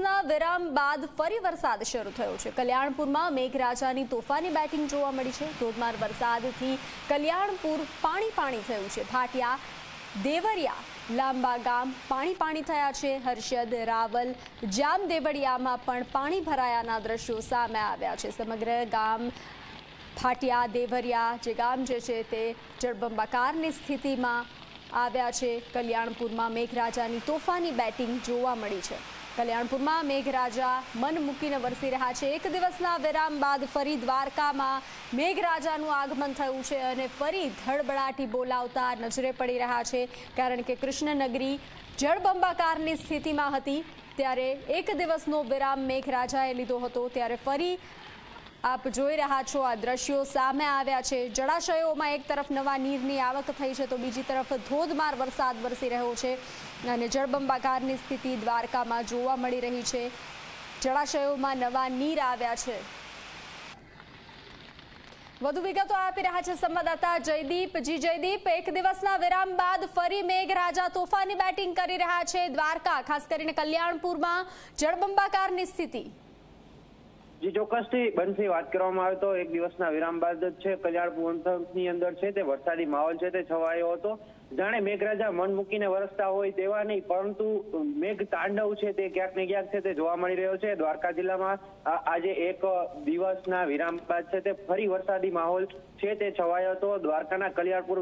ના વિરામ બાદ ફરી વરસાદ શરૂ થયો છે. કલ્યાણપુરમાં મેઘરાજાની તોફાની બેટિંગ જોવા મળી છે. ધોધમાર વરસાદથી કલ્યાણપુર પાણી પાણી થયું છે. ભાટિયા, દેવરિયા, લાંબા ગામ પાણી પાણી થયા છે. હર્ષદ, રાવલ જામ દેવળિયામાં પણ પાણી ભરાયાના દ્રશ્યો સામે આવ્યા છે. સમગ્ર ગામ ફાટિયા દેવરિયા જે ગામ જે છે તે જળબંબાકારની સ્થિતિમાં આવ્યા છે. કલ્યાણપુરમાં મેઘરાજાની તોફાની બેટિંગ જોવા મળી છે. કલ્યાણપુરમાં મેઘરાજા મન મૂકીને વરસી રહ્યા છે. એક દિવસના વિરામ બાદ ફરી દ્વારકામાં મેઘરાજાનું આગમન થયું છે અને ફરી ધડબડાટી બોલાવતા નજરે પડી રહ્યા છે. કારણ કે કૃષ્ણનગરી જળબંબાકારની સ્થિતિમાં હતી. ત્યારે એક દિવસનો વિરામ મેઘરાજાએ લીધો હતો. ત્યારે ફરી આપ જોઈ રહ્યા છો આ દ્રશ્યો સામે આવ્યા છે. જળાશયોમાં એક તરફ નવા નીરની આવક થઈ છે તો બીજી તરફ ધોધમાર વરસાદ વરસી રહ્યો છે અને જળબંબાકારની સ્થિતિ દ્વારકામાં જોવા મળી રહી છે. જળાશયોમાં નવા નીર આવ્યા છે. વધુ વિગતો આપી રહ્યા છે સંવાદદાતા જયદીપ. જી જયદીપ, એક દિવસના વિરામ બાદ ફરી મેઘરાજા તોફાની બેટિંગ કરી રહ્યા છે દ્વારકા, ખાસ કરીને કલ્યાણપુરમાં જળબંબાકારની સ્થિતિ. જી, ચોક્કસથી બંસી વાત કરવામાં આવે તો એક દિવસના વિરામ બાદ જ છે. કલ્યાણની અંદર છે તે વરસાદી માહોલ છે તે છવાયો હતો. જાણે મેઘરાજા મન મૂકીને વરસતા હોય તેવા નહીં, પરંતુ મેઘ તાંડવ છે તે ક્યાંક ને ક્યાંક છે તે જોવા મળી રહ્યો છે. દ્વારકા જિલ્લામાં આજે એક દિવસના વિરામ બાદ છે તે ફરી વરસાદી માહોલ છે તે છવાયો હતો. દ્વારકાના કલ્યાણપુર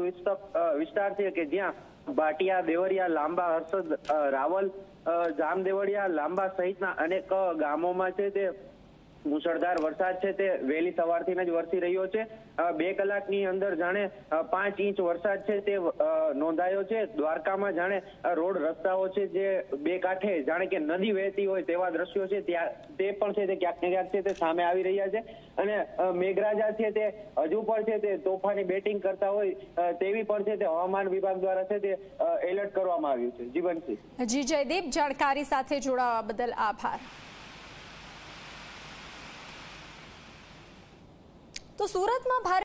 વિસ્તાર છે કે જ્યાં ભાટિયા, દેવરિયા, લાંબા હર્ષદ રાવલ જામદેવડિયા લાંબા સહિતના અનેક ગામોમાં છે તે મુશળધાર વરસાદ છે તે વહેલી સવારથી જ વરસી રહ્યો છે. બે કલાકની અંદર જાણે પાંચ ઇંચ વરસાદ છે તે નોંધાયો છે. દ્વારકામાં જાણે રોડ રસ્તાઓ છે જે બે કાંઠે જાણે કે નદી વહેતી હોય તેવા દ્રશ્યો છે ત્યાં, તે પણ છે તે ક્યાંક ને ક્યાંક છે તે સામે આવી રહ્યા છે. અને મેઘરાજા છે તે હજુ પણ છે તે તોફાની બેટિંગ કરતા હોય તેવી પણ છે તે હવામાન વિભાગ દ્વારા છે તે એલર્ટ કરવામાં આવ્યું છે. જીવનસિંહ જી, જયદીપ, જાણકારી સાથે જોડાવા બદલ આભાર. સુરતમાં ભારે